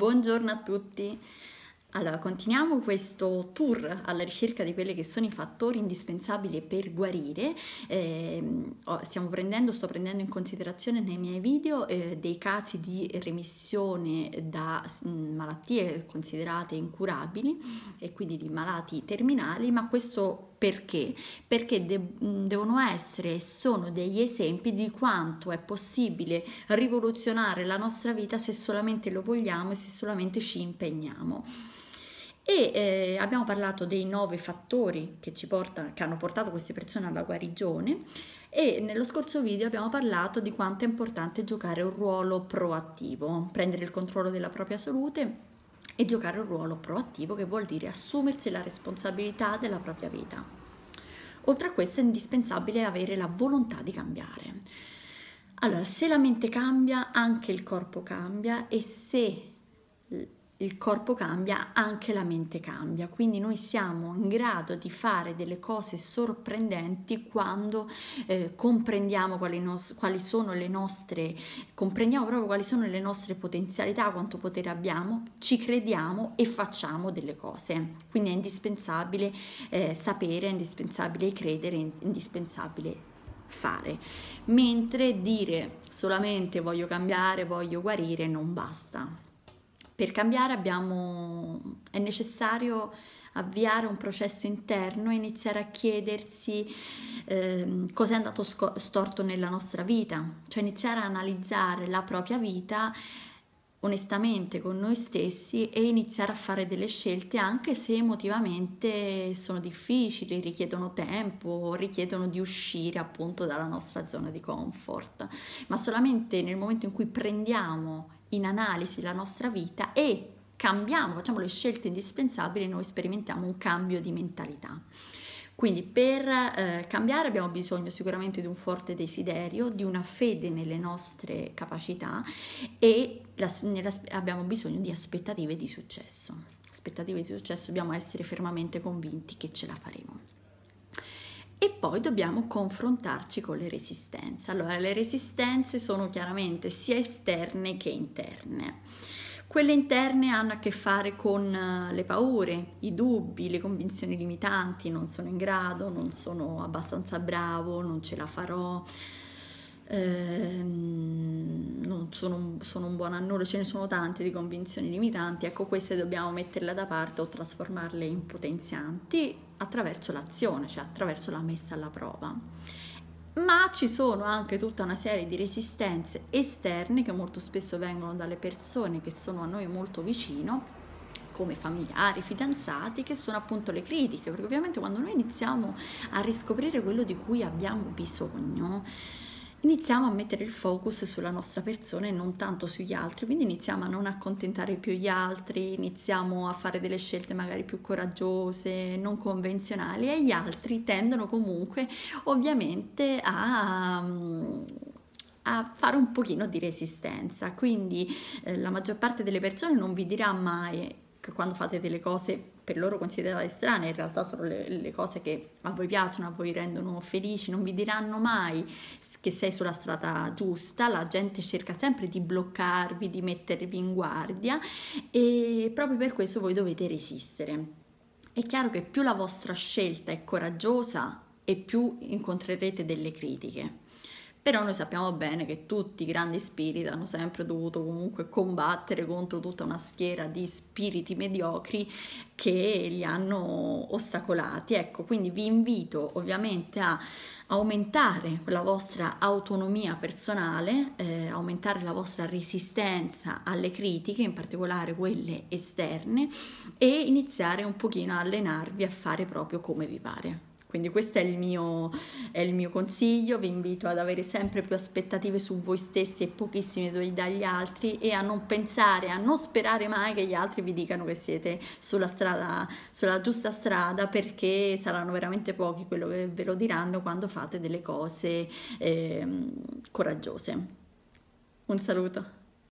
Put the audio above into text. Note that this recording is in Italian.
Buongiorno a tutti. Allora, continuiamo questo tour alla ricerca di quelli che sono i fattori indispensabili per guarire. Eh, stiamo prendendo, sto prendendo in considerazione nei miei video eh, dei casi di remissione da mm, malattie considerate incurabili e quindi di malati terminali, ma questo perché? Perché de- mm, devono essere e sono degli esempi di quanto è possibile rivoluzionare la nostra vita se solamente lo vogliamo e se solamente ci impegniamo e eh, abbiamo parlato dei nove fattori che, ci porta, che hanno portato queste persone alla guarigione e nello scorso video abbiamo parlato di quanto è importante giocare un ruolo proattivo, prendere il controllo della propria salute e giocare un ruolo proattivo che vuol dire assumersi la responsabilità della propria vita. Oltre a questo è indispensabile avere la volontà di cambiare. Allora, se la mente cambia, anche il corpo cambia e se il corpo cambia, anche la mente cambia. Quindi noi siamo in grado di fare delle cose sorprendenti quando eh, comprendiamo quali, nos- quali, sono le nostre, comprendiamo proprio quali sono le nostre potenzialità, quanto potere abbiamo, ci crediamo e facciamo delle cose. Quindi è indispensabile eh, sapere, è indispensabile credere, è indispensabile fare. Mentre dire solamente voglio cambiare, voglio guarire non basta. Per cambiare abbiamo, è necessario avviare un processo interno e iniziare a chiedersi eh, cosa è andato storto nella nostra vita, cioè iniziare a analizzare la propria vita onestamente con noi stessi e iniziare a fare delle scelte anche se emotivamente sono difficili, richiedono tempo, richiedono di uscire appunto dalla nostra zona di comfort, ma solamente nel momento in cui prendiamo in analisi la nostra vita e cambiamo, facciamo le scelte indispensabili, noi sperimentiamo un cambio di mentalità. Quindi per eh, cambiare abbiamo bisogno sicuramente di un forte desiderio, di una fede nelle nostre capacità e la, nella, abbiamo bisogno di aspettative di successo. Aspettative di successo, dobbiamo essere fermamente convinti che ce la faremo e poi dobbiamo confrontarci con le resistenze. Allora, le resistenze sono chiaramente sia esterne che interne. Quelle interne hanno a che fare con eh, le paure, i dubbi, le convinzioni limitanti, non sono in grado, non sono abbastanza bravo, non ce la farò, ehm, non sono, sono un buon annullo, ce ne sono tante di convinzioni limitanti, ecco queste dobbiamo metterle da parte o trasformarle in potenzianti attraverso l'azione, cioè attraverso la messa alla prova. Ma ci sono anche tutta una serie di resistenze esterne che molto spesso vengono dalle persone che sono a noi molto vicino, come familiari, fidanzati, che sono appunto le critiche, perché ovviamente quando noi iniziamo a riscoprire quello di cui abbiamo bisogno, iniziamo a mettere il focus sulla nostra persona e non tanto sugli altri, quindi iniziamo a non accontentare più gli altri, iniziamo a fare delle scelte magari più coraggiose, non convenzionali e gli altri tendono comunque ovviamente a a fare un pochino di resistenza, quindi eh, la maggior parte delle persone non vi dirà mai che quando fate delle cose per loro considerate strane, in realtà sono le, le, cose che a voi piacciono, a voi rendono felici, non vi diranno mai che sei sulla strada giusta, la gente cerca sempre di bloccarvi, di mettervi in guardia e proprio per questo voi dovete resistere. È chiaro che più la vostra scelta è coraggiosa e più incontrerete delle critiche però noi sappiamo bene che tutti i grandi spiriti hanno sempre dovuto comunque combattere contro tutta una schiera di spiriti mediocri che li hanno ostacolati. Ecco, quindi vi invito ovviamente a aumentare la vostra autonomia personale, eh, aumentare la vostra resistenza alle critiche, in particolare quelle esterne, e iniziare un pochino a allenarvi a fare proprio come vi pare. Quindi questo è il, mio, è il mio consiglio, vi invito ad avere sempre più aspettative su voi stessi e pochissime dagli altri e a non pensare, a non sperare mai che gli altri vi dicano che siete sulla strada, sulla giusta strada perché saranno veramente pochi quello che ve lo diranno quando fate delle cose eh, coraggiose. Un saluto.